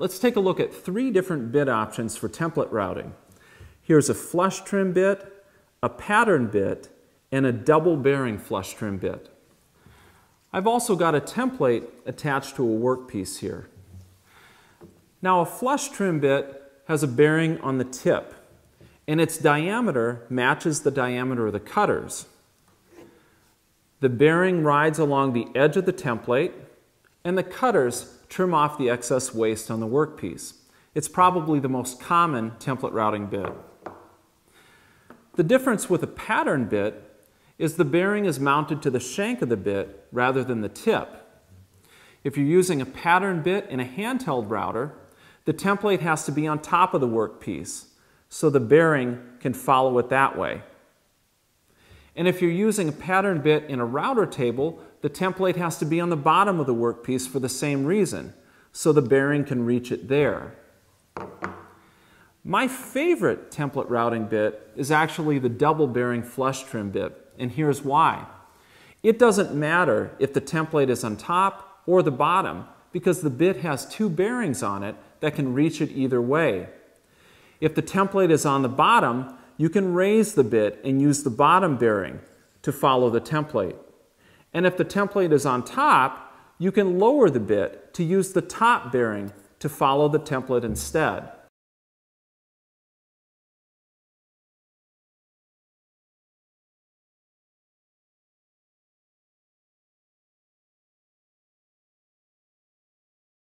let's take a look at three different bit options for template routing. Here's a flush trim bit, a pattern bit, and a double bearing flush trim bit. I've also got a template attached to a workpiece here. Now a flush trim bit has a bearing on the tip and its diameter matches the diameter of the cutters. The bearing rides along the edge of the template and the cutters trim off the excess waste on the workpiece. It's probably the most common template routing bit. The difference with a pattern bit is the bearing is mounted to the shank of the bit rather than the tip. If you're using a pattern bit in a handheld router, the template has to be on top of the workpiece so the bearing can follow it that way. And if you're using a pattern bit in a router table, the template has to be on the bottom of the workpiece for the same reason, so the bearing can reach it there. My favorite template routing bit is actually the double bearing flush trim bit and here's why. It doesn't matter if the template is on top or the bottom because the bit has two bearings on it that can reach it either way. If the template is on the bottom, you can raise the bit and use the bottom bearing to follow the template. And if the template is on top, you can lower the bit to use the top bearing to follow the template instead.